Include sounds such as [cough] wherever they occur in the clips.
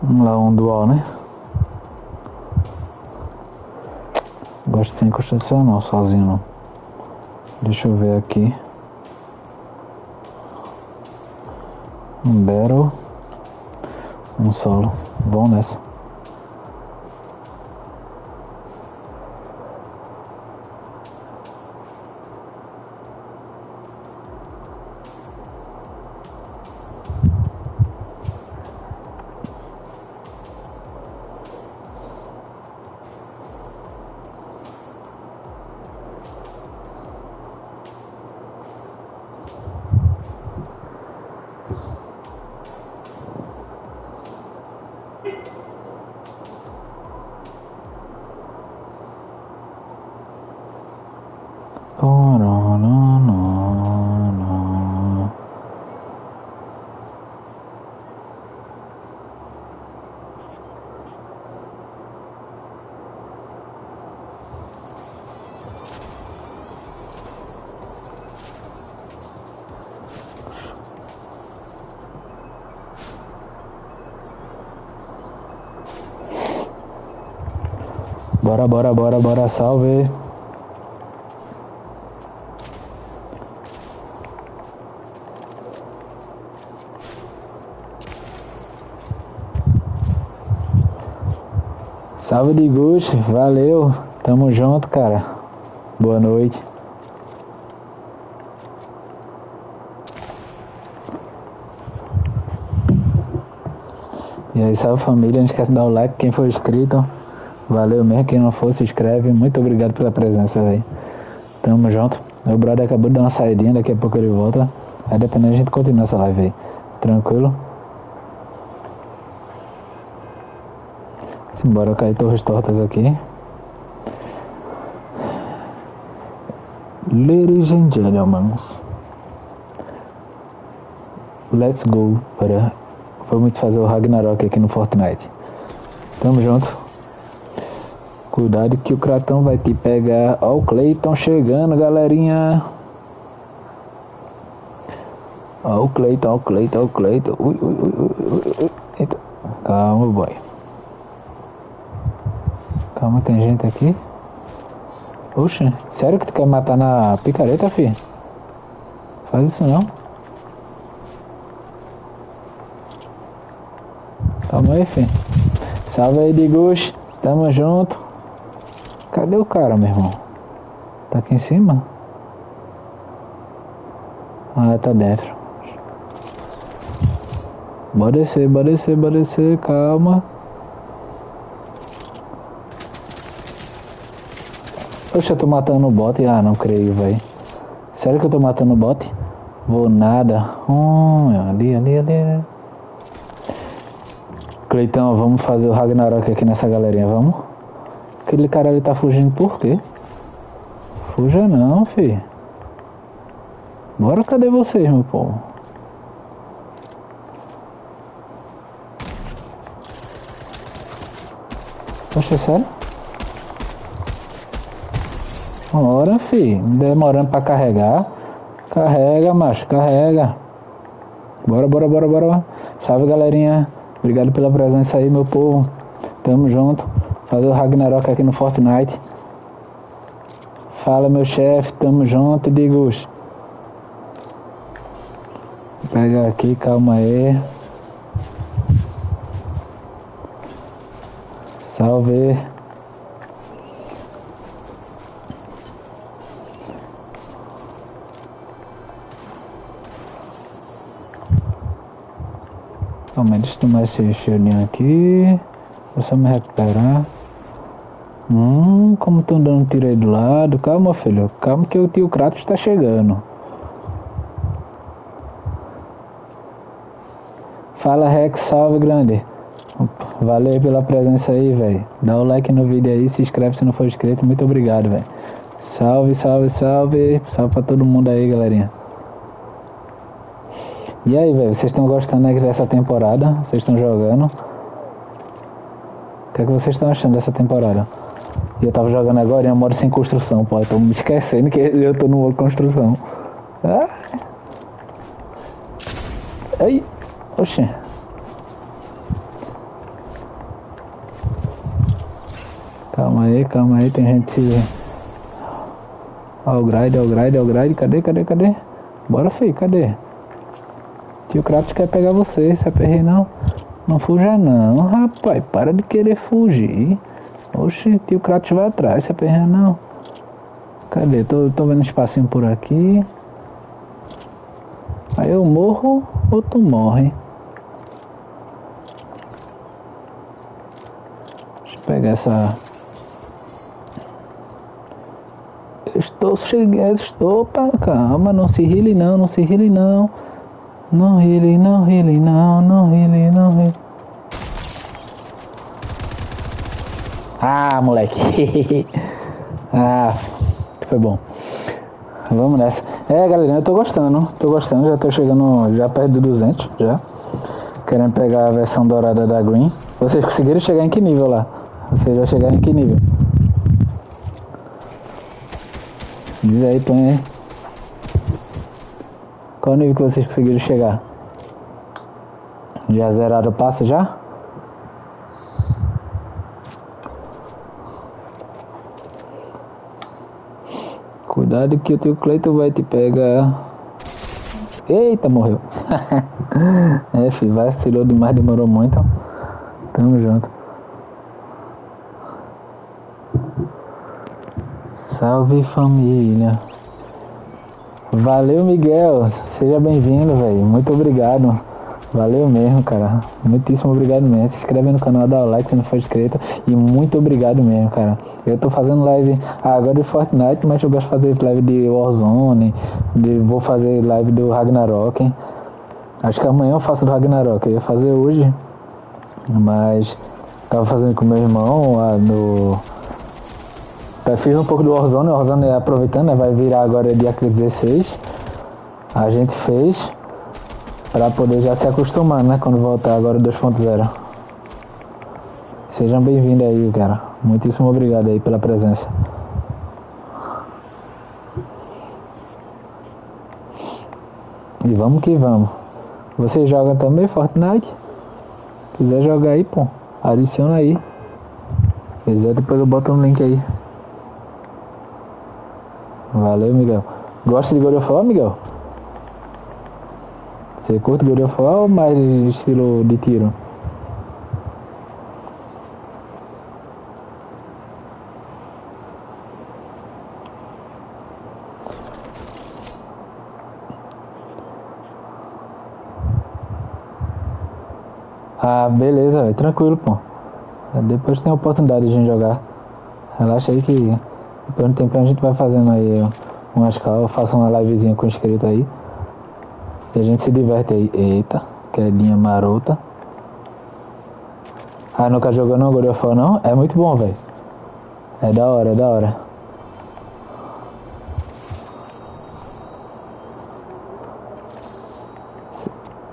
Vamos lá, um dual, né? Gosto sem construção não, sozinho não. Deixa eu ver aqui. Um barrel. Um solo. Bom nessa. Bora, bora, bora, salve. Salve de Gucci, valeu, tamo junto, cara. Boa noite. E aí, salve família, não esquece de dar o like, quem for inscrito, valeu mesmo, quem não for, se inscreve, muito obrigado pela presença, velho. Tamo junto. Meu brother acabou de dar uma saidinha, daqui a pouco ele volta. Aí dependendo a gente continua essa live aí. Tranquilo? Simbora cair torres tortas aqui. Ladies and gentlemen. Let's go para vamos fazer o Ragnarok aqui no Fortnite. Tamo junto. Cuidado que o Cratão vai te pegar. Ó o Cleiton chegando, galerinha. Ó o Cleiton, ó o Cleiton, ó o Cleiton. Ui, ui, ui, ui, ui. Eita. Calma, boy. Calma, tem gente aqui. Oxe, sério que tu quer matar na picareta, filho? Faz isso não. Calma aí, filho. Salve aí, Digush. Tamo junto. Cadê o cara, meu irmão? Tá aqui em cima? Ah, tá dentro. Bora descer, bora descer, bora descer. Calma. Poxa, eu tô matando o bot. Ah, não creio, velho. Sério que eu tô matando o bot? Vou nada. Hum, ali, ali, ali. Cleitão, vamos fazer o Ragnarok aqui nessa galerinha, vamos? Aquele cara tá fugindo por quê? Fuja não, fi. Bora, cadê vocês, meu povo? Poxa, é sério? Ora, fi, demorando pra carregar. Carrega, macho, carrega. Bora, bora, bora, bora. Salve, galerinha. Obrigado pela presença aí, meu povo. Tamo junto. Fazer o Ragnarok aqui no Fortnite. Fala, meu chefe. Tamo junto, Digos. Pega aqui, calma aí. Salve. Calma aí, deixa eu tomar esse cheirinho aqui. Vou só me recuperar. Hum, como estão dando tiro aí do lado. Calma, filho. Calma que o tio Kratos está chegando. Fala, Rex. Salve, grande. Valeu pela presença aí, velho. Dá o like no vídeo aí, se inscreve se não for inscrito. Muito obrigado, velho. Salve, salve, salve. Salve pra todo mundo aí, galerinha. E aí, velho, vocês estão gostando aí dessa temporada? Vocês estão jogando? O que é que vocês estão achando dessa temporada? E eu tava jogando agora e eu moro sem construção, pô. Eu tô me esquecendo que eu tô numa construção. Ah. Ai. Oxê. Calma aí, calma aí, tem gente. Ó o grade, ó o grade, ó o grade, cadê, cadê, cadê? Bora filho, cadê? Tio Kratos quer pegar você, se aperrei não. Não fuja não, rapaz, para de querer fugir. Oxe, tio Kratos vai atrás, se aperrei não. Cadê? Tô, tô vendo espacinho por aqui. Aí eu morro ou tu morre. Deixa eu pegar essa. estou chegando, estou para calma, não se rile não, não se rile não. Não rile, não rile, não, não rile, não rile. Ah, moleque. [laughs] ah, foi bom. Vamos nessa. É, galera, eu tô gostando, tô gostando, já tô chegando já perto do 200, já. Querendo pegar a versão dourada da Green. Vocês conseguiram chegar em que nível lá? Vocês já chegaram em que nível? Diz aí, põe aí. Qual nível que vocês conseguiram chegar? Já zeraram o passe já? Cuidado que o teu Cleiton vai te pegar. Eita, morreu. [laughs] é, filho, vacilou demais, demorou muito. Tamo junto. Salve família. Valeu, Miguel. Seja bem-vindo, velho. Muito obrigado. Valeu mesmo, cara. Muitíssimo obrigado mesmo. Se inscreve no canal, dá o like se não for inscrito. E muito obrigado mesmo, cara. Eu tô fazendo live agora de Fortnite, mas eu gosto de fazer live de Warzone. De, vou fazer live do Ragnarok. Acho que amanhã eu faço do Ragnarok. Eu ia fazer hoje. Mas tava fazendo com meu irmão a, no. fiz um pouco do Warzone. O Warzone aproveitando, né, vai virar agora dia 16. A gente fez para poder já se acostumar, né? Quando voltar agora 2.0. Sejam bem-vindos aí, cara. Muitíssimo obrigado aí pela presença. E vamos que vamos. Você joga também Fortnite? Quiser jogar aí, pô, adiciona aí. Quiser depois eu boto um link aí. Valeu, Miguel. Gosta de God of War, Miguel? Você curte God of War ou mais estilo de tiro? Ah, beleza, véio. tranquilo, pô. Depois tem a oportunidade de a gente jogar. Relaxa aí que depois no tempo a gente vai fazendo aí umas calças, faço uma livezinha com inscrito aí. A gente se diverte aí. Eita, quedinha marota. Ah, nunca jogou não God não? É muito bom, velho. É da hora, é da hora.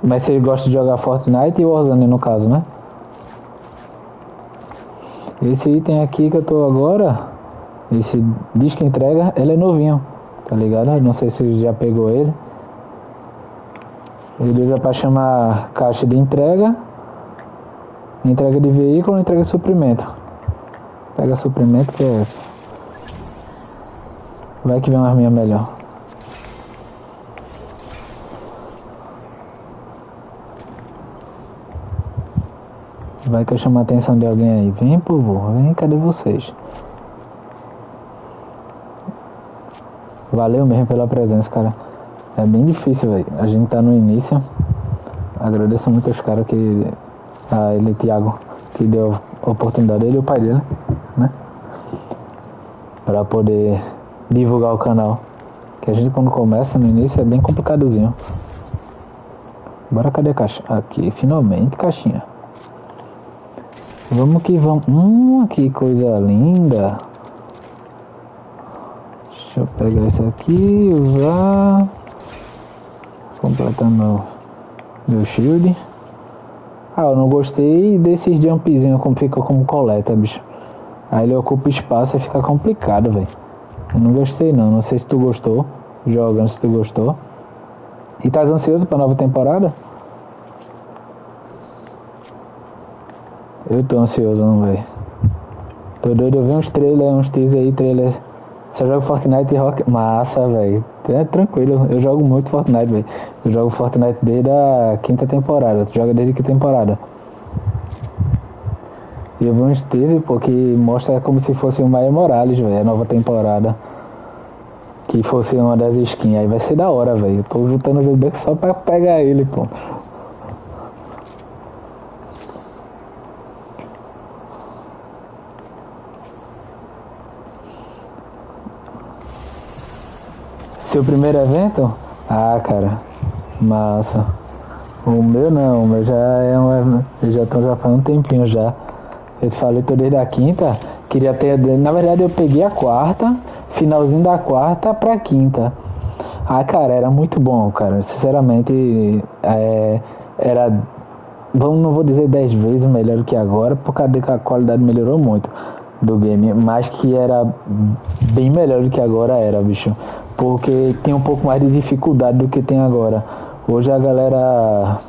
Mas você gosta de jogar Fortnite e Warzone no caso, né? Esse item aqui que eu tô agora, esse disco entrega, ele é novinho, tá ligado? Não sei se já pegou ele. Ele usa para chamar caixa de entrega, entrega de veículo, entrega de suprimento. Pega suprimento que é. Vai que vem uma arminha melhor. Vai que eu chamo a atenção de alguém aí. Vem, povo, vem, cadê vocês? Valeu mesmo pela presença, cara. É bem difícil, velho. A gente tá no início. Agradeço muito aos caras que. A ele, Thiago, que deu a oportunidade, ele e o pai dele, né? Pra poder divulgar o canal. Que a gente quando começa no início é bem complicadozinho. Bora, cadê a caixa? Aqui, finalmente, caixinha. Vamos que vamos. Hum, que coisa linda. Deixa eu pegar isso aqui, usar completar meu, shield. Ah, eu não gostei desses jumpzinhos como fica como coleta, bicho. Aí ele ocupa espaço e fica complicado, velho. Eu não gostei não, não sei se tu gostou. Jogando se tu gostou. E tá ansioso pra nova temporada? Eu tô ansioso, não, velho. Tô doido, eu vi uns trailers, uns teasers aí, trailer. Só jogo Fortnite e Rock. Massa, velho. É tranquilo, eu jogo muito Fortnite, velho. Eu jogo Fortnite desde a quinta temporada. Tu joga desde que temporada? E eu vi uns teasers, pô, que mostra como se fosse o Maia Morales, velho, a nova temporada. Que fosse uma das skins. Aí vai ser da hora, velho. Eu tô juntando o VB só pra pegar ele, pô. Seu primeiro evento? Ah, cara, massa. O meu não, o meu já é um. Eu já tô já faz um tempinho já. Eu te falei, tô desde a quinta. Queria ter. Na verdade, eu peguei a quarta, finalzinho da quarta pra quinta. Ah, cara, era muito bom, cara. Sinceramente, é, era. Vamos, não vou dizer 10 vezes melhor que agora, por causa que a qualidade melhorou muito do game, mas que era bem melhor do que agora era, bicho. Porque tem um pouco mais de dificuldade do que tem agora. Hoje a galera.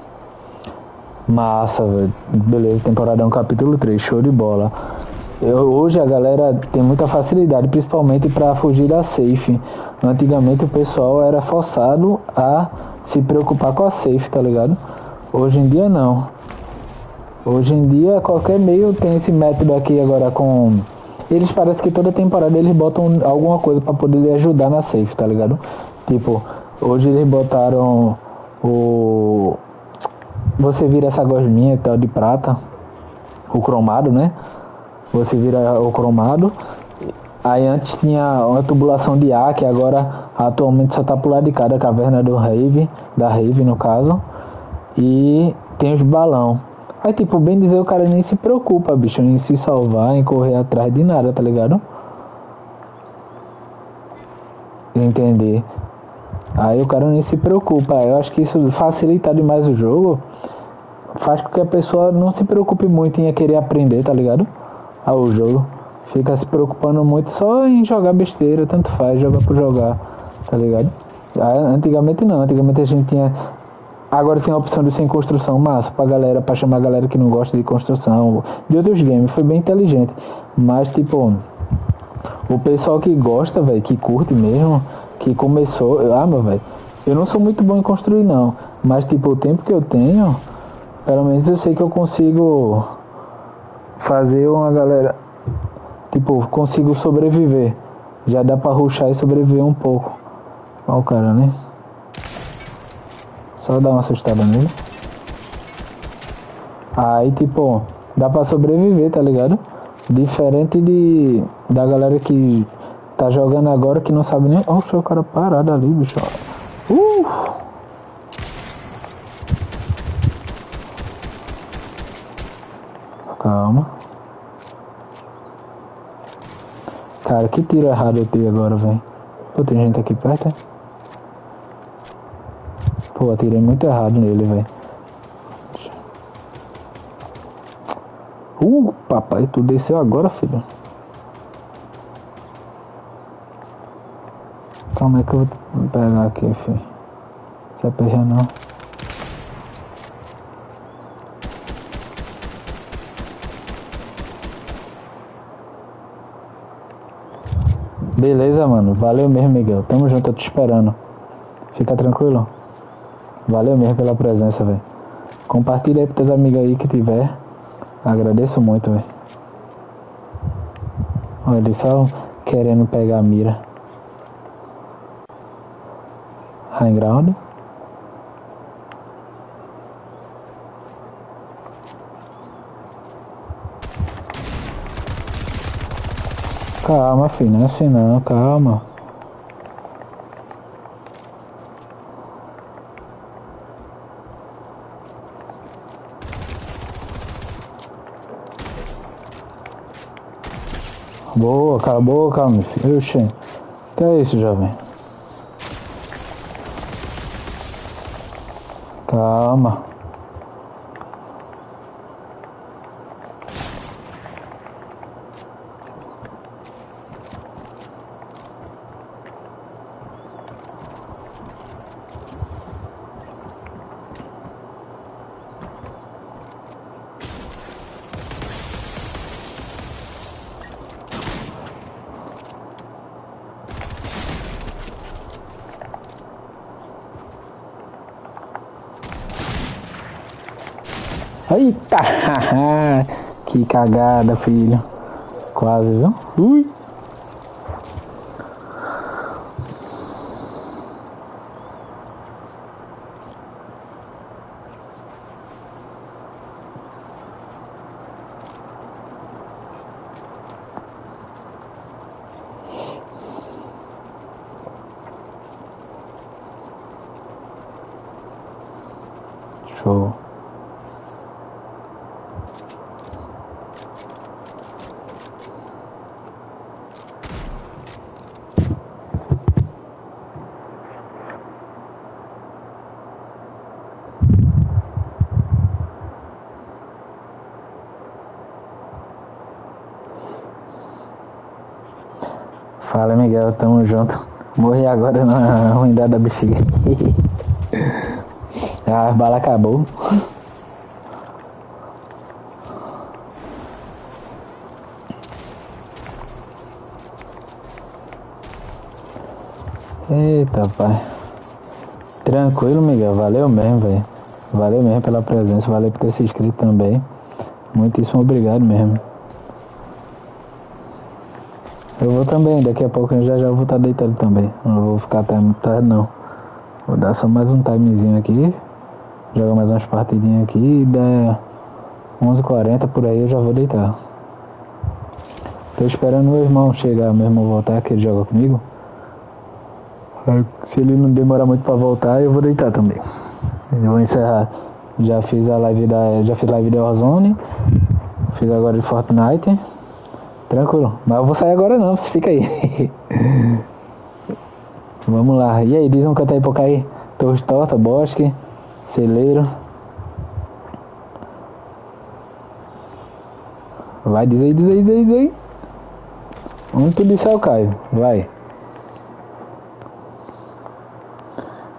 Massa, velho. Beleza, temporadão capítulo 3, show de bola. Eu, hoje a galera tem muita facilidade, principalmente para fugir da safe. Antigamente o pessoal era forçado a se preocupar com a safe, tá ligado? Hoje em dia não. Hoje em dia qualquer meio tem esse método aqui agora com. Eles parece que toda temporada eles botam alguma coisa para poder ajudar na safe, tá ligado? Tipo, hoje eles botaram o. Você vira essa gosminha e tal de prata, o cromado, né? Você vira o cromado. Aí antes tinha uma tubulação de ar, que agora atualmente só tá pro lado de cada caverna do Rave, da Rave no caso. E tem os balão. Aí, tipo, bem dizer, o cara nem se preocupa, bicho, em se salvar, em correr atrás de nada, tá ligado? Entender. Aí o cara nem se preocupa. Eu acho que isso facilita demais o jogo. Faz com que a pessoa não se preocupe muito em querer aprender, tá ligado? Ao jogo. Fica se preocupando muito só em jogar besteira, tanto faz, jogar por jogar, tá ligado? Antigamente não, antigamente a gente tinha Agora tem a opção de sem construção, massa, pra galera, pra chamar a galera que não gosta de construção, de outros games, foi bem inteligente. Mas, tipo, o pessoal que gosta, velho, que curte mesmo, que começou, ah, meu velho, eu não sou muito bom em construir, não. Mas, tipo, o tempo que eu tenho, pelo menos eu sei que eu consigo fazer uma galera, tipo, consigo sobreviver. Já dá pra ruxar e sobreviver um pouco. Olha o cara, né? Só dar uma assustada nele. Aí, tipo, dá pra sobreviver, tá ligado? Diferente de da galera que tá jogando agora que não sabe nem. Oxe, o cara parado ali, bicho. Calma. Cara, que tiro errado eu dei agora, velho. Pô, tem gente aqui perto, é? Pô, atirei muito errado nele, velho. Uh, papai, tu desceu agora, filho. Calma aí que eu vou pegar aqui, filho. Se aperreia não. Beleza, mano. Valeu mesmo, Miguel. Tamo junto, tô te esperando. Fica tranquilo. Valeu mesmo pela presença, velho. Compartilha aí pros teus amigos aí que tiver. Agradeço muito, velho. Olha, ele só querendo pegar a mira. High ground. Calma, filho, não é assim não, calma. Boa, cala a boca, meu filho. Oxê. Que é isso, jovem? Calma. Cagada, filho. Quase, viu? Ui! Show. Fala Miguel, tamo junto. Morri agora na [laughs] ruindade da bexiga. [laughs] A bala acabou. Eita, pai. Tranquilo, Miguel. Valeu mesmo, velho. Valeu mesmo pela presença. Valeu por ter se inscrito também. Muitíssimo obrigado mesmo. Eu vou também. Daqui a pouco eu já já vou estar deitado também. Não vou ficar até muito tarde, não. Vou dar só mais um timezinho aqui. Jogar mais umas partidinhas aqui e der 11h40 por aí eu já vou deitar. Tô esperando meu irmão chegar, meu irmão voltar, que ele joga comigo. Se ele não demorar muito pra voltar, eu vou deitar também. Eu vou encerrar. Já fiz a live da. Já fiz live de Warzone. Fiz agora de Fortnite. Tranquilo. Mas eu vou sair agora não, você fica aí. [laughs] Vamos lá. E aí, diz um canto aí pra cair. Torres Torta, Bosque. Celeiro. Vai, diz aí, diz aí, diz aí, diz aí. Onde tu disser eu caio. Vai.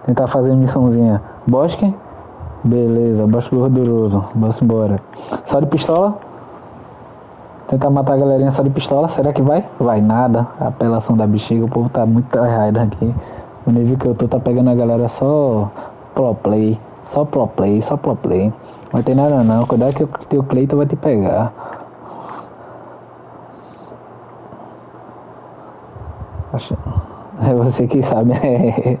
Tentar fazer missãozinha. Bosque. Beleza, bosque gorduroso. Vamos embora. Só de pistola? Tentar matar a galerinha só de pistola. Será que vai? Vai nada. Apelação da bexiga. O povo tá muito tryhard aqui. O nível que eu tô tá pegando a galera só pro play. Só pro play, só pro play. Não tem nada não. Cuidado que o teu Cleiton vai te pegar. Acho... É você que sabe. [laughs]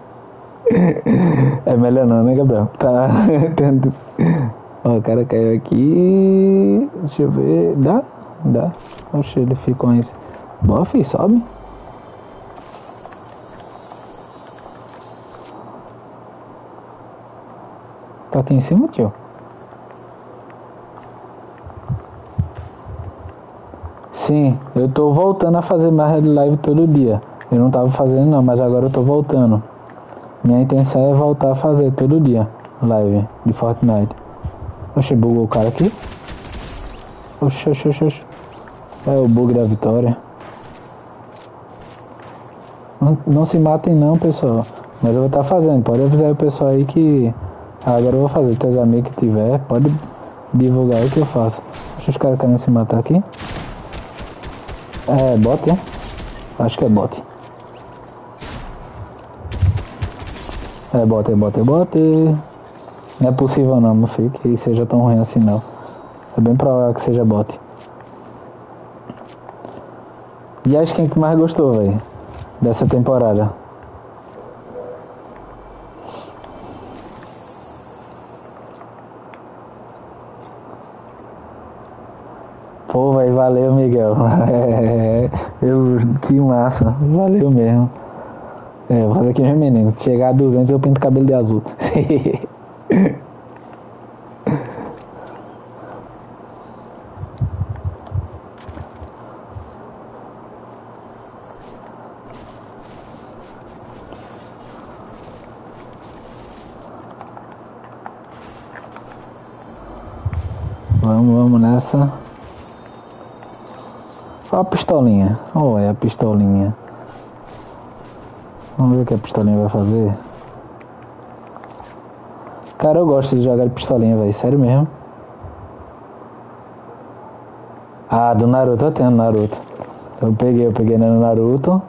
É melhor não, né, Gabriel? Tá. [laughs] Ó, o cara caiu aqui. Deixa eu ver. Dá? Dá. Oxe, ele ficou isso. Boa, filho, sobe. Tá aqui em cima, tio? Sim, eu tô voltando a fazer mais live todo dia. Eu não tava fazendo não, mas agora eu tô voltando. Minha intenção é voltar a fazer todo dia live de Fortnite. Oxe, bugou o cara aqui. Oxe, oxe, oxe, oxe. É o bug da vitória. Não, não se matem não, pessoal. Mas eu vou estar tá fazendo. Pode avisar o pessoal aí que Agora eu vou fazer. Teus amigos que tiver, pode divulgar aí que eu faço. Deixa os caras querendo se matar aqui. É bot, é? Acho que é bot. É bot, é bot, é bot. Não é possível não, meu filho, que seja tão ruim assim não. É bem provável que seja bot. E acho quem que mais gostou, velho, dessa temporada? Pô, vai valeu, Miguel. É, [laughs] eu, que massa. Valeu mesmo. É, vou fazer aqui um menino. Chegar a 200 eu pinto cabelo de azul. [laughs] nessa. Olha a pistolinha. Olha a pistolinha. Vamos ver o que a pistolinha vai fazer. Cara, eu gosto de jogar de pistolinha, velho. Sério mesmo. Ah, do Naruto eu tenho Naruto. Eu peguei, eu peguei no Naruto.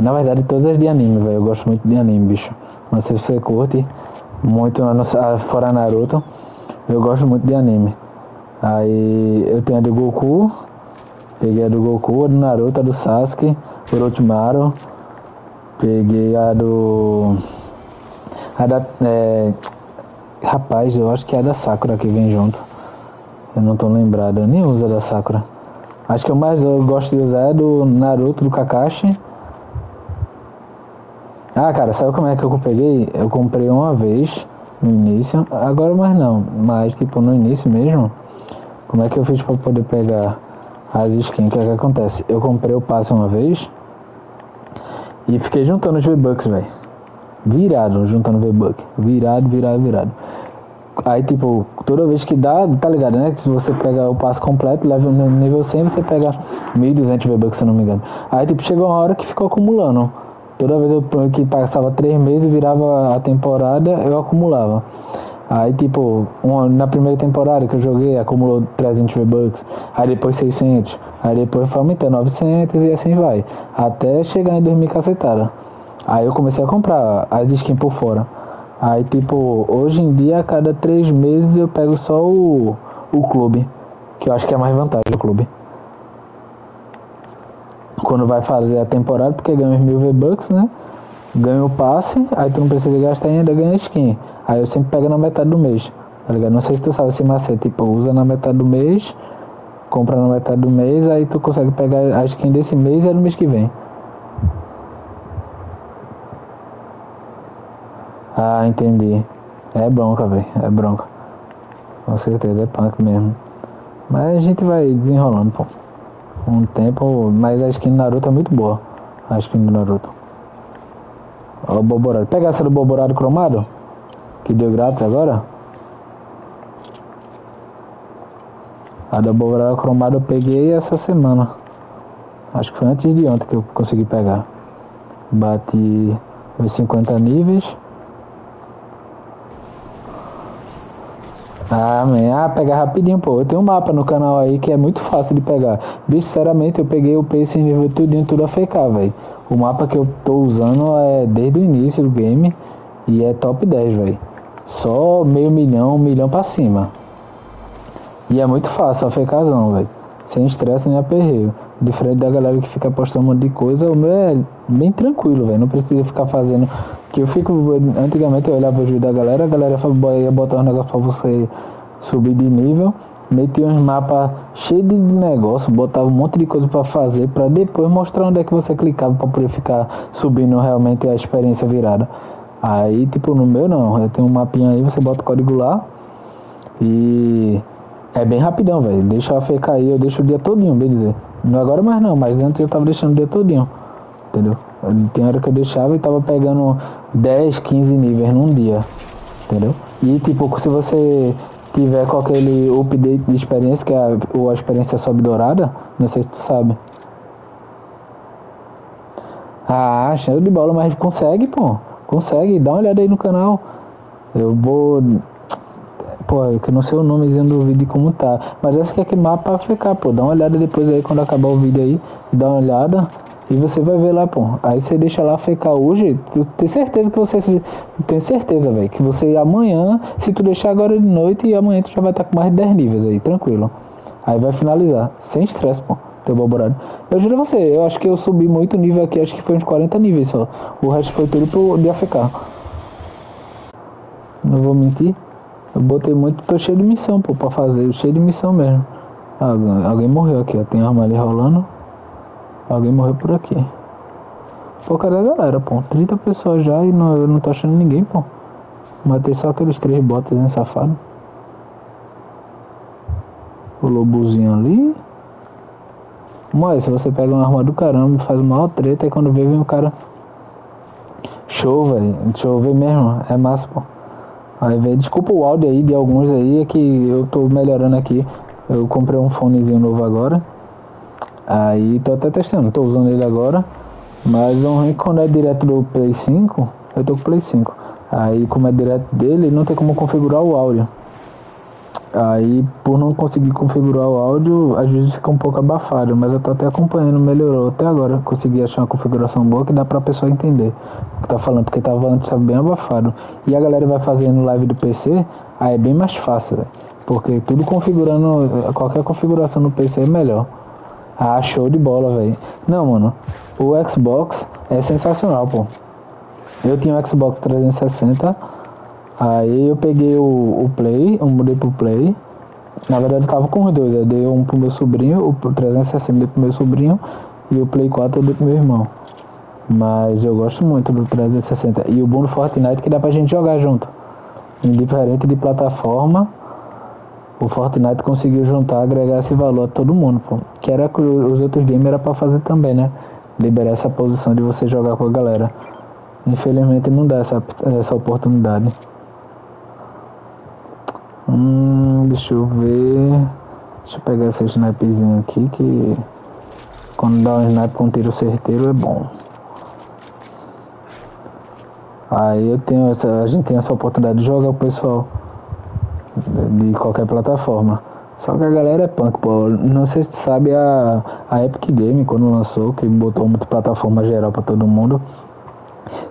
Na verdade, todas de anime, velho. Eu gosto muito de anime, bicho. Não sei se você curte muito fora Naruto. Eu gosto muito de anime. Aí eu tenho a do Goku, peguei a do Goku, a do Naruto, a do Sasuke, Orochimaru, peguei a do. A da. É, rapaz, eu acho que é a da Sakura que vem junto. Eu não tô lembrado, eu nem uso a da Sakura. Acho que o mais eu gosto de usar é do Naruto, do Kakashi. Ah, cara, sabe como é que eu peguei? Eu comprei uma vez no início, agora mais não, mas tipo no início mesmo. Como é que eu fiz para poder pegar as skins? O que é que acontece? Eu comprei o passe uma vez e fiquei juntando os V-Bucks, velho. Virado, juntando V-Buck. Virado, virado, virado. Aí, tipo, toda vez que dá, tá ligado, né? Que você pega o passo completo, leva no nível 100, você pega 1.200 V-Bucks, se eu não me engano. Aí, tipo, chegou uma hora que ficou acumulando. Toda vez que passava 3 meses, virava a temporada, eu acumulava. Aí, tipo, uma, na primeira temporada que eu joguei, acumulou 300 V-Bucks. Aí depois 600. Aí depois foi aumentando 900 e assim vai. Até chegar em 2000 cacetada. Aí eu comecei a comprar as skins por fora. Aí, tipo, hoje em dia, a cada três meses eu pego só o, o clube. Que eu acho que é mais vantagem o clube. Quando vai fazer a temporada, porque ganha os mil V-Bucks, né? Ganha o passe, aí tu não precisa gastar ainda, ganha skin. Aí eu sempre pego na metade do mês, tá ligado? Não sei se tu sabe esse macete, tipo, usa na metade do mês, compra na metade do mês, aí tu consegue pegar a skin desse mês e é no mês que vem. Ah, entendi. É bronca, velho. É bronca. Com certeza, é punk mesmo. Mas a gente vai desenrolando, pô. O tempo, mas a skin do Naruto é muito boa. A skin do Naruto. Ó o Boborado. Pega essa do Boborado cromado. Que deu grátis agora. A do Boborado cromado eu peguei essa semana. Acho que foi antes de ontem que eu consegui pegar. Bati os 50 níveis. Ah, man. ah, pegar rapidinho, pô. Eu tenho um mapa no canal aí que é muito fácil de pegar. Bicho, sinceramente, eu peguei o pace nível tudinho, tudo a FK, velho. O mapa que eu tô usando é desde o início do game e é top 10, velho. Só meio milhão, um milhão pra cima. E é muito fácil, a FKzão, velho. Sem estresse nem aperreio. Diferente da galera que fica postando um monte de coisa, o meu é bem tranquilo, velho. Não precisa ficar fazendo que eu fico. Antigamente eu olhava o vídeo da galera, a galera ia botar um negócio pra você subir de nível, metia uns mapas cheios de negócio, botava um monte de coisa para fazer, para depois mostrar onde é que você clicava para poder ficar subindo realmente a experiência virada. Aí, tipo, no meu não, eu tenho um mapinha aí, você bota o código lá e é bem rapidão, velho. Deixa a FK aí, eu deixo o dia todinho, bem dizer. Não agora mais não, mas antes eu tava deixando o dia todinho. Entendeu? Tem hora que eu deixava e tava pegando 10, 15 níveis num dia, entendeu? E tipo, se você tiver com aquele update de experiência, que é a, ou a experiência sobe dourada, não sei se tu sabe. Ah, cheio de bola, mas consegue, pô. Consegue, dá uma olhada aí no canal. Eu vou. Pô, eu que não sei o nomezinho do vídeo como tá. Mas esse aqui é mapa pra ficar, pô. Dá uma olhada depois aí quando acabar o vídeo aí. Dá uma olhada. E você vai ver lá, pô. Aí você deixa lá ficar hoje. Tu tem certeza que você. Tem certeza, velho. Que você amanhã, se tu deixar agora de noite, e amanhã tu já vai estar tá com mais de 10 níveis aí, tranquilo. Aí vai finalizar. Sem estresse, pô. Teu. Eu juro a você, eu acho que eu subi muito nível aqui, acho que foi uns 40 níveis só. O resto foi tudo pro de. Não vou mentir. Eu botei muito, tô cheio de missão, pô, pra fazer. Cheio de missão mesmo. Alguém morreu aqui, ó. Tem arma ali rolando. Alguém morreu por aqui. Pô, cadê a galera, pô? 30 pessoas já e não, eu não tô achando ninguém, pô. Matei só aqueles três botas, né, safado? O lobozinho ali. Mas se você pega uma arma do caramba, faz uma treta e quando vê, vem o cara. Show, velho. Chover mesmo. É massa, pô. Aí, velho, desculpa o áudio aí de alguns aí, é que eu tô melhorando aqui. Eu comprei um fonezinho novo agora. Aí tô até testando, tô usando ele agora. Mas um quando é direto do Play 5, eu tô com o Play 5. Aí como é direto dele, não tem como configurar o áudio. Aí, por não conseguir configurar o áudio, às vezes fica um pouco abafado, mas eu tô até acompanhando, melhorou até agora. Consegui achar uma configuração boa que dá pra pessoa entender o que tá falando, porque tava antes tava bem abafado. E a galera vai fazendo live do PC, aí é bem mais fácil, velho. Porque tudo configurando, qualquer configuração no PC é melhor. Ah, show de bola, velho. Não, mano, o Xbox é sensacional, pô. Eu tinha o Xbox 360 Aí eu peguei o, o Play, eu mudei pro Play. Na verdade eu tava com os dois, eu dei um pro meu sobrinho, o 360 eu pro meu sobrinho e o Play 4 eu dei pro meu irmão. Mas eu gosto muito do 360. E o bom do Fortnite é que dá pra gente jogar junto. Indiferente de plataforma, o Fortnite conseguiu juntar, agregar esse valor a todo mundo, pô. Que era que os outros games era pra fazer também, né? Liberar essa posição de você jogar com a galera. Infelizmente não dá essa, essa oportunidade. Hum, deixa eu ver. Deixa eu pegar esse snipezinho aqui que quando dá um snipe com tiro certeiro é bom. Aí eu tenho essa, a gente tem essa oportunidade de jogar o pessoal de qualquer plataforma. Só que a galera é punk, pô. Não sei se tu sabe a, a Epic Game quando lançou, que botou multiplataforma geral para todo mundo.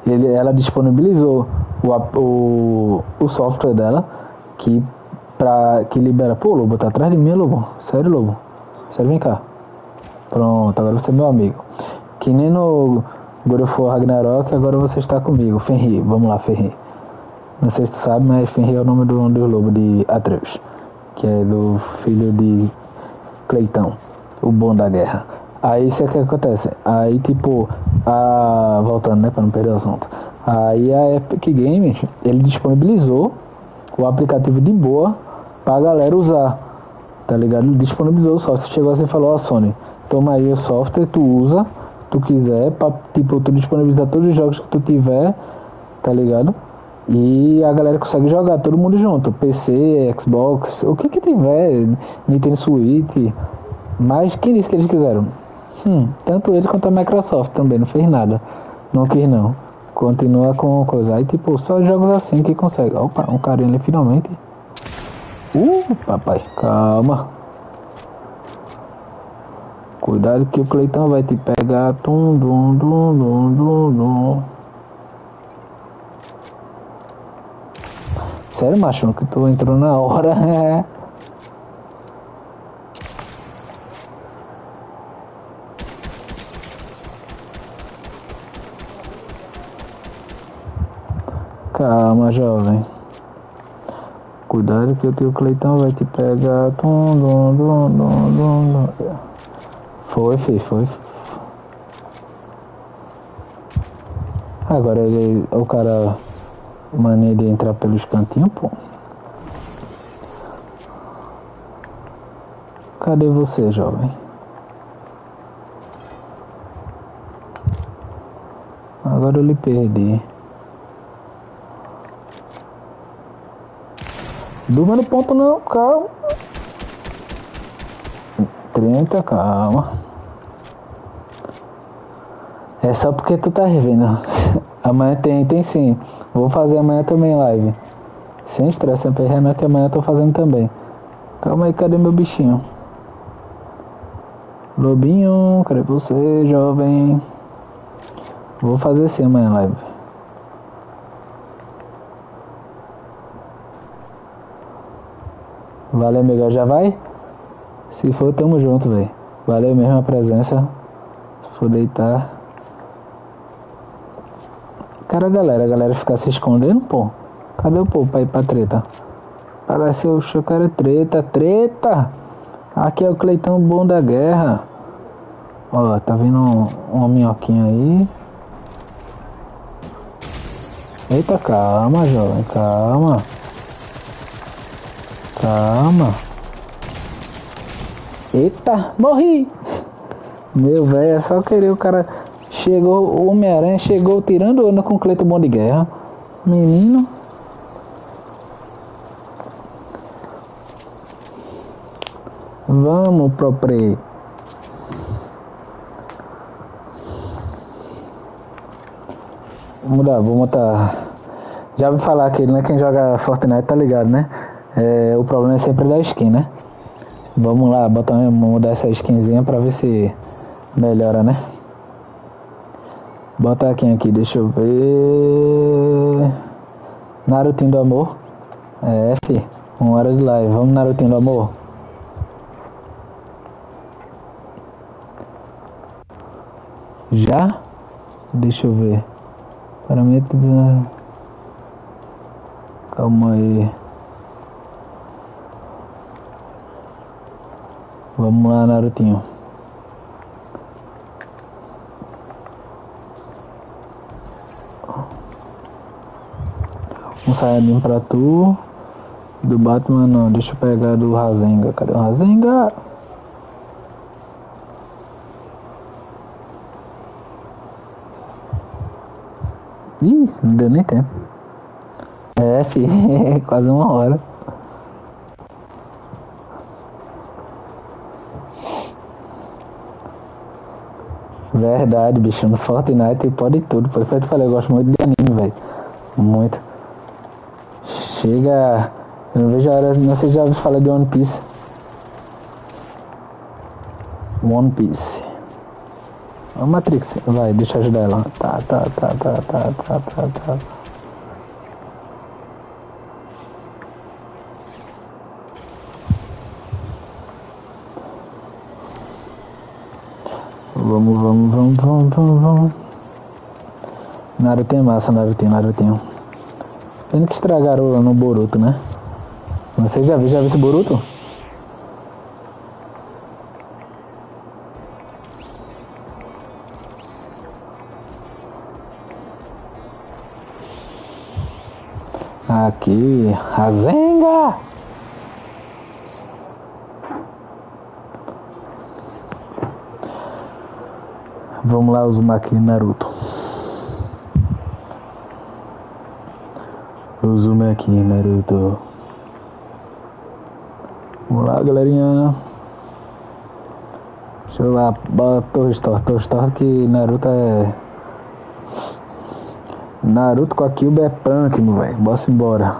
Ele, ela disponibilizou o, o, o software dela que pra, que libera. Pô, Lobo, tá atrás de mim, Lobo. Sério, Lobo. Sério, vem cá. Pronto, agora você é meu amigo. Que nem no God of War Ragnarok, agora você está comigo. Fenrir, vamos lá, Fenrir. Não sei se tu sabe, mas Fenrir é o nome do, do lobo de Atreus. Que é do filho de Cleitão, o bom da guerra. Aí isso é que acontece. Aí tipo, a... voltando, né, para não perder o assunto. Aí a Epic Games, ele disponibilizou o aplicativo de boa pra galera usar. Tá ligado? Disponibilizou o software. Chegou assim e falou, ó oh, Sony, toma aí o software, tu usa, tu quiser, pra tipo, tu disponibilizar todos os jogos que tu tiver, tá ligado? E a galera consegue jogar todo mundo junto, PC, Xbox, o que que tiver, Nintendo Switch. Mas quem disse que eles quiseram? Hum, tanto ele quanto a Microsoft também, não fez nada. Não quis não. Continua com coisa. Aí tipo, só jogos assim que consegue. Opa, um carinha ali finalmente. Uh, papai, calma. Cuidado que o Cleitão vai te pegar. Tum, dum, dum, dum, dum, dum. Sério, macho, que tu entrou na hora. [laughs] Calma, jovem. Cuidado que o teu Cleitão vai te pegar. Dum, dum, dum, dum, dum, dum. Foi, filho, foi. Agora ele, o cara mania de entrar pelos cantinhos, pô. Cadê você, jovem? Agora eu lhe perdi. Durma no ponto não, calma. 30, calma. É só porque tu tá revendo. [laughs] amanhã tem, tem sim. Vou fazer amanhã também live. Sem estresse, sem perrear que amanhã eu tô fazendo também. Calma aí, cadê meu bichinho? Lobinho, cadê você, jovem? Vou fazer sim amanhã live. Valeu, amiga. Já vai? Se for, tamo junto, velho. Valeu mesmo a presença. Se for deitar. Cara, galera, a galera ficar se escondendo, pô. Cadê o povo pra ir pra treta? Parece o eu treta, treta! Aqui é o Cleitão bom da guerra. Ó, tá vendo um, uma minhoquinha aí? Eita, calma, jovem, calma. Calma. Eita, morri! Meu velho, é só querer o cara. Chegou, o Homem-Aranha chegou tirando onda com o Cleito Bom de Guerra. Menino. Vamos pro pre. Vou mudar, vou botar. Já vou falar aquele, né? Quem joga Fortnite tá ligado, né? É, o problema é sempre da skin, né? Vamos lá, botar, mudar essa skinzinha pra ver se melhora, né? Bota aqui aqui, deixa eu ver. Narutinho do amor. É, F. Uma hora de live. Vamos, Narutinho do amor. Já? Deixa eu ver. Parâmetros. Calma aí. Vamos lá, Narutinho. Um Saiyajin pra tu. Do Batman não, deixa eu pegar do Razenga. Cadê o Razenga? Ih, não deu nem tempo. É, [laughs] fi, quase uma hora. Verdade, bicho, no Fortnite pode tudo. Foi feito falei, eu gosto muito de anime, velho. Muito. Chega. Eu não vejo a hora. Não sei se já ouviu falar de One Piece. One Piece. Ó, Matrix, vai, deixa eu ajudar ela. Tá, tá, tá, tá, tá, tá, tá, tá. Vamos, vamos, vamos, vamos, vamos, vamos. Naruto é massa, Narutinho, Narutinho. Pena que estragaram no Boruto, né? Você já viu, já viu esse Boruto? Aqui, Razenga! Vamos lá, Uzumaki Naruto. Uzumaki Naruto. Vamos lá, galerinha. Deixa eu lá, bota Torres Torres, Torres que Naruto é. Naruto com a Kyuubi é punk, meu velho. Bora embora.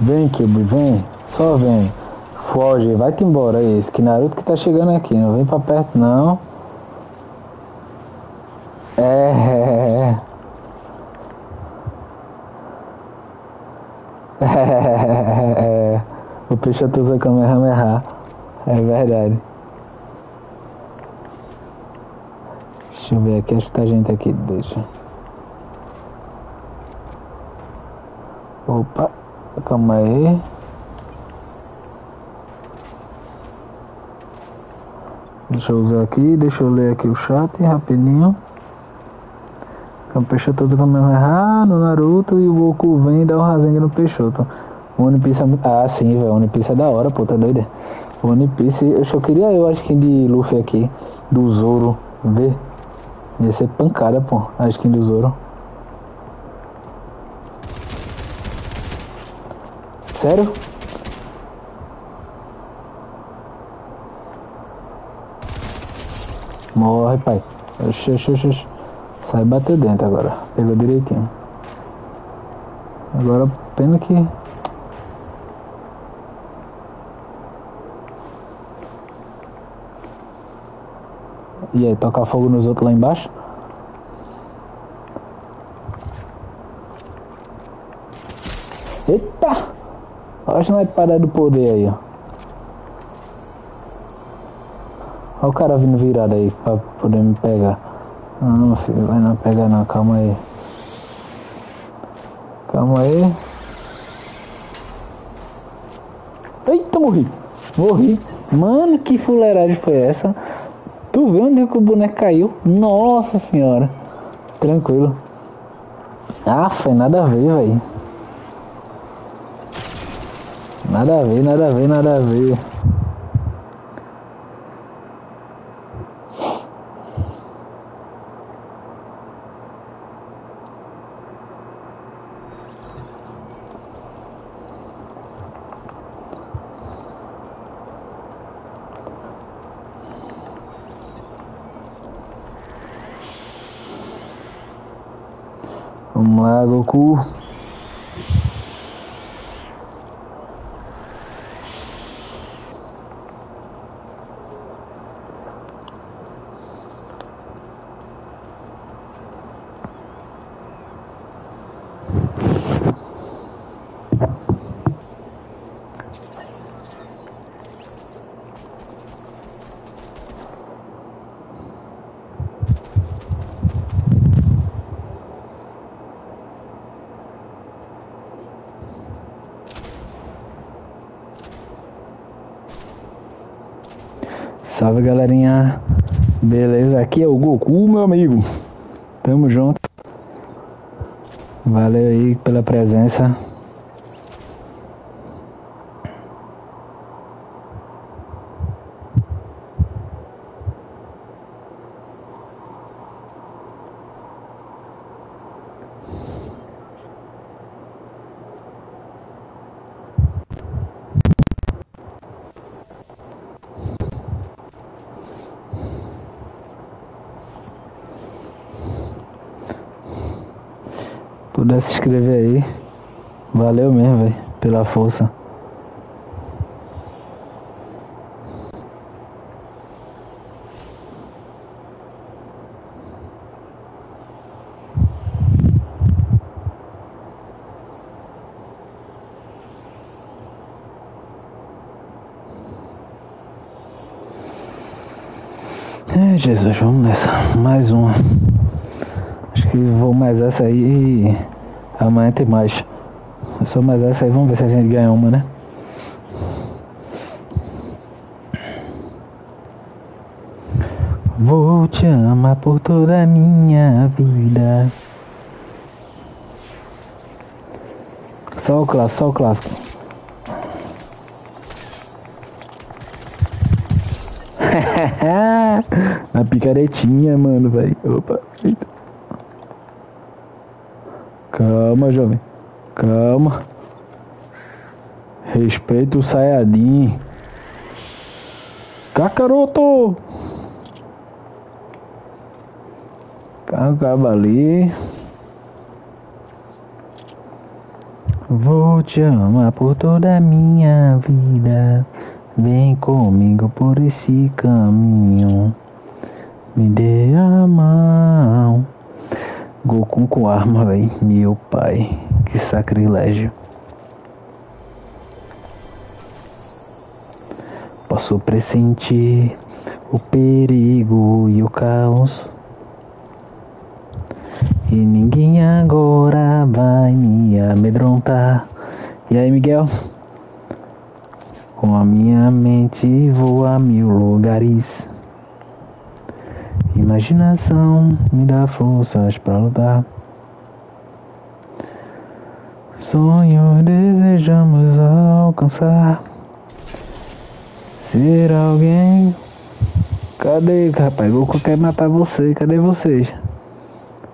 Vem, Kyuubi, vem. Só vem. Foge, vai-te embora, é esse. Que Naruto que tá chegando aqui, não vem pra perto não. É, é. [laughs] O Peixoto usa Kamehameha. É verdade. Deixa eu ver aqui, acho que tá gente aqui, deixa. Opa, calma aí. Deixa eu usar aqui, deixa eu ler aqui o chat rapidinho. O Peixoto usa Kamehameha no Naruto e o Goku vem e dá o Rasengan no Peixoto. O One Piece é... Ah, sim, velho. O One Piece é da hora, pô, tá doido? O One Piece, eu só queria eu, acho que de Luffy aqui, do Zoro, ver. Ia ser pancada, pô, a skin do Zoro. Sério? Morre, pai. Oxi, oxi, oxi. Sai bater dentro agora. Pegou direitinho. Agora, pena que... E aí, tocar fogo nos outros lá embaixo? Eita! Olha a snipada do poder aí, ó. Olha o cara vindo virado aí pra poder me pegar. Não, filho, vai não pegar não, calma aí. Calma aí. Eita, morri. Morri. Mano, que fuleiragem foi essa? Tu viu onde é que o boneco caiu? Nossa senhora. Tranquilo. Ah, foi nada a ver, velho. Nada a ver, nada a ver, nada a ver. Vamos lá, Goku. Salve galerinha, beleza? Aqui é o Goku, meu amigo. Tamo junto. Valeu aí pela presença. Puder se inscrever aí. Valeu mesmo, velho, pela força. É, Jesus, vamos nessa. Mais uma. Acho que vou mais essa aí Amanhã tem mais. Só mais essa aí, vamos ver se a gente ganha uma, né? Vou te amar por toda a minha vida. Só o clássico, só o clássico. [laughs] a picaretinha, mano, velho. Opa, eita. Calma, jovem. Calma. Respeita o Sayadin. Kakaroto! Acaba ali. Vou te amar por toda a minha vida. Vem comigo por esse caminho. Me dê a mão. Goku com arma, véi. Meu pai, que sacrilégio. Posso pressentir o perigo e o caos. E ninguém agora vai me amedrontar. E aí, Miguel? Com a minha mente vou a mil lugares. Imaginação me dá forças para lutar. Sonho desejamos alcançar. Ser alguém. Cadê, rapaz? Goku quer matar você. Cadê vocês?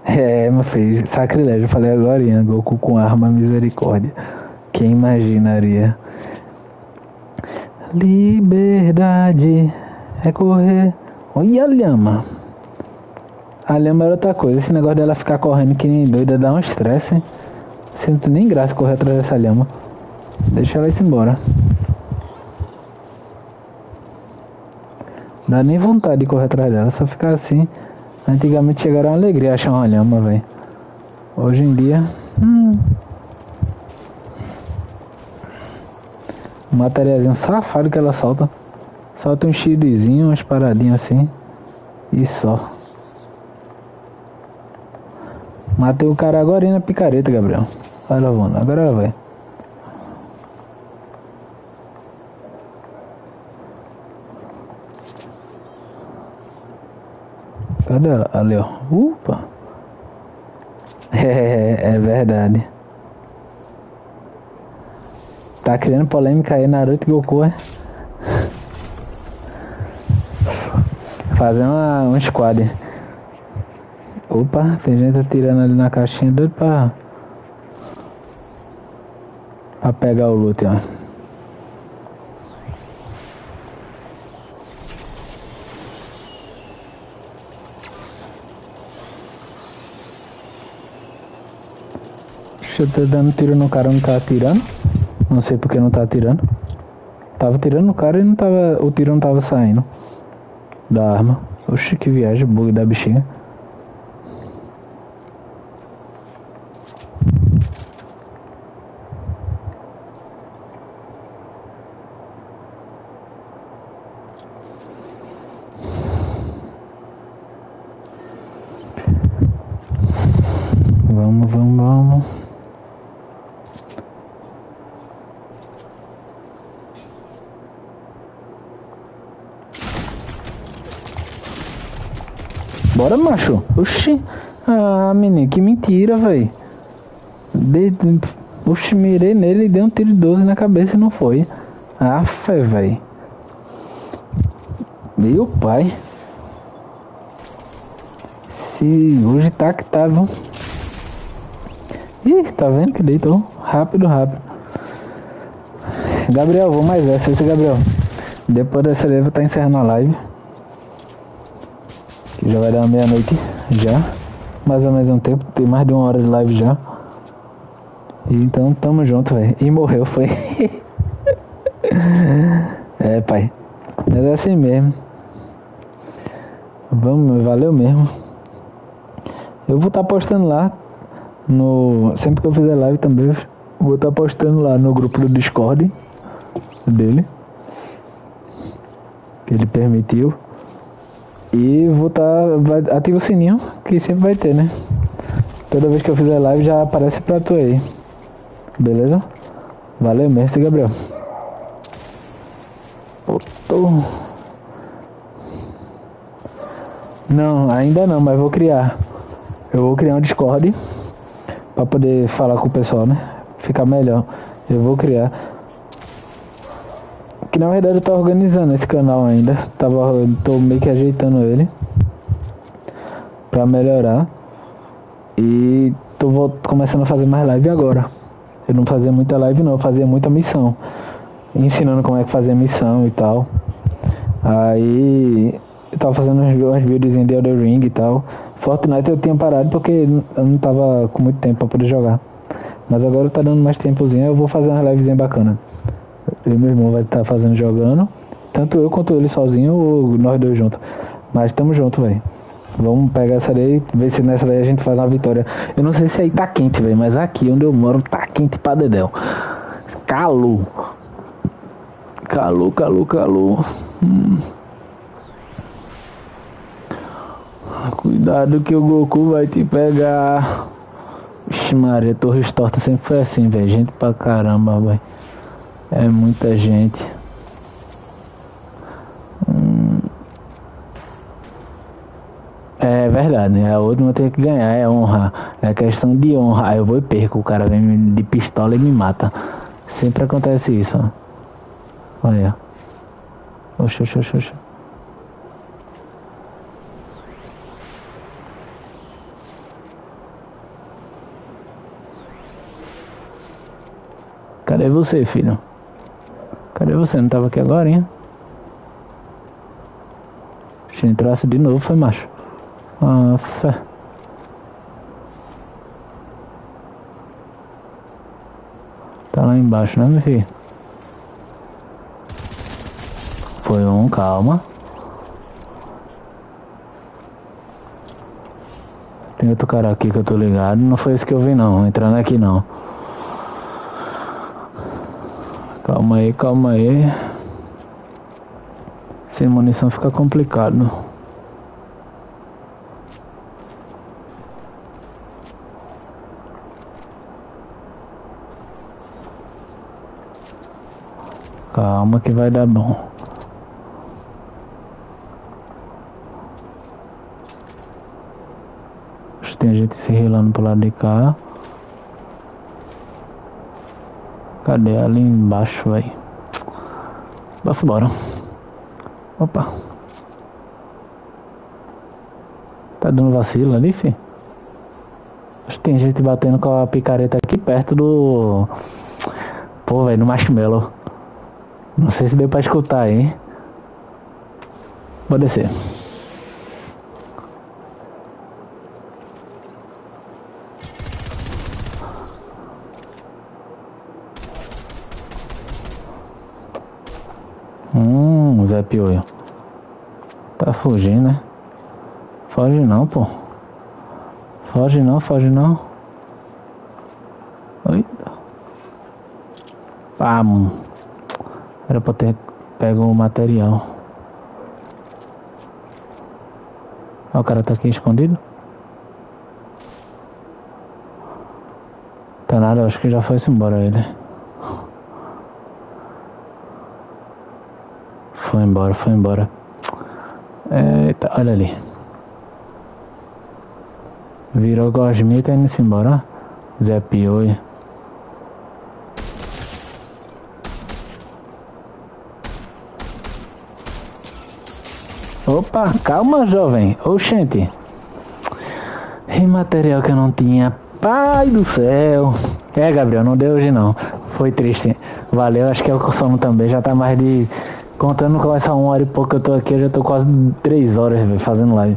É, meu filho, sacrilégio. Eu falei agora, Goku com arma misericórdia. Quem imaginaria? Liberdade é correr. Olha a lhama. A lhama era outra coisa. Esse negócio dela ficar correndo que nem doida dá um estresse. Sinto nem graça correr atrás dessa lhama. Deixa ela ir embora. Dá nem vontade de correr atrás dela, só ficar assim. Antigamente chegaram a alegria achar uma lhama, velho. Hoje em dia. Hum. Um materialzinho safado que ela solta. Solta um chilizinho, umas paradinhas assim. E só. Matei o cara agora na picareta, Gabriel. Vai lavando, agora ela vai. Cadê ela? Ali, ó. Upa! [laughs] É, é verdade. Tá criando polêmica aí Naruto e Goku, é? [laughs] Fazendo uma, um squad. Opa, tem gente atirando ali na caixinha doido pra. pra pegar o loot, ó. Oxe, eu tô dando tiro no cara, não tá atirando. Não sei porque não tá atirando. Tava tirando no cara e não tava. O tiro não tava saindo. Da arma. Oxe, que viagem, bug da bichinha. Vamos, vamos, vamos. Bora, macho. Oxi. Ah, menino, mentira, velho. De... Oxi, mirei nele e dei um tiro de 12 na cabeça e não foi. Ah, velho. Meu pai. Se hoje tá que tá, viu? Ih, tá vendo que deitou? Rápido, rápido. Gabriel, vou mais essa. Esse Gabriel. Depois dessa daí eu vou tá encerrando a live. Que já vai dar meia-noite já. Mais ou menos um tempo. Tem mais de uma hora de live já. E então tamo junto, velho. E morreu, foi. [laughs] é, pai. Mas é assim mesmo. Vamos, valeu mesmo. Eu vou estar tá postando lá no sempre que eu fizer live também vou estar tá postando lá no grupo do Discord dele que ele permitiu e vou estar tá, ativa o sininho que sempre vai ter, né? Toda vez que eu fizer live já aparece pra tu aí. Beleza? Valeu, mestre Gabriel. Tô... Não, ainda não, mas vou criar. Eu vou criar um Discord para poder falar com o pessoal, né? Ficar melhor. Eu vou criar. Que na verdade eu tô organizando esse canal ainda. Tava, tô meio que ajeitando ele para melhorar. E tô começando a fazer mais live agora. Eu não fazia muita live não, eu fazia muita missão. Ensinando como é que fazia missão e tal. Aí eu tava fazendo uns vídeos em The Elder Ring e tal. Fortnite eu tinha parado porque eu não tava com muito tempo pra poder jogar. Mas agora tá dando mais tempozinho, eu vou fazer uma livezinha bacana. E meu irmão vai estar tá fazendo jogando. Tanto eu quanto ele sozinho ou nós dois juntos. Mas tamo junto, velho. Vamos pegar essa daí, ver se nessa daí a gente faz uma vitória. Eu não sei se aí tá quente, velho, mas aqui onde eu moro tá quente pra dedéu. Calor. Calor, calor, calor. Hum. Cuidado que o Goku vai te pegar. Vixe Maria, Torres Tortas sempre foi assim, velho. Gente pra caramba, velho. É muita gente. Hum. É verdade, né? A última tem que ganhar, é honra. É questão de honra. Aí eu vou e perco, o cara vem de pistola e me mata. Sempre acontece isso, ó. Olha. Oxa, oxa, oxa, oxa. Cadê você, filho? Cadê você? Não tava aqui agora, hein? Se entrasse de novo, foi macho. Ah, fé. Tá lá embaixo, né, meu filho? Foi um, calma. Tem outro cara aqui que eu tô ligado. Não foi esse que eu vi, não. Entrando aqui, não. Calma aí, calma aí. Sem munição fica complicado. Calma que vai dar bom. Tem gente se relando pro lado de cá. Cadê? Ali embaixo, velho. Vamos embora. Opa. Tá dando vacilo ali, fi? Acho que tem gente batendo com a picareta aqui perto do... Pô, velho, no marshmallow. Não sei se deu pra escutar aí. Vou descer. Hum, Zé Pioio. Tá fugindo, né? Foge não, pô. Foge não, foge não. Eita. Ah, era pra ter pego o material. Ah, o cara tá aqui escondido? Tá nada, acho que já foi-se embora ele. Foi embora, foi embora. Eita, olha ali. Virou gosminha e tá indo embora, ó. Zé Pioi. Opa, calma, jovem. Oxente. E material que eu não tinha. Pai do céu. É, Gabriel, não deu hoje não. Foi triste. Valeu, acho que é o sono também. Já tá mais de. Contando com essa uma hora e pouco que eu tô aqui, eu já tô quase três horas véio, fazendo live.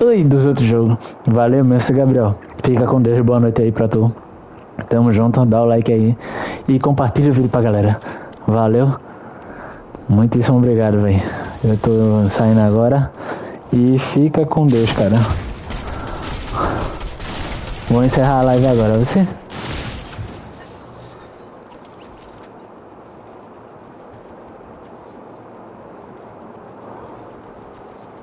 Oi, dos outros jogos. Valeu mesmo, Gabriel. Fica com Deus, boa noite aí pra tu. Tamo junto, dá o like aí. E compartilha o vídeo pra galera. Valeu. Muitíssimo obrigado, velho. Eu tô saindo agora. E fica com Deus, cara. Vou encerrar a live agora, você?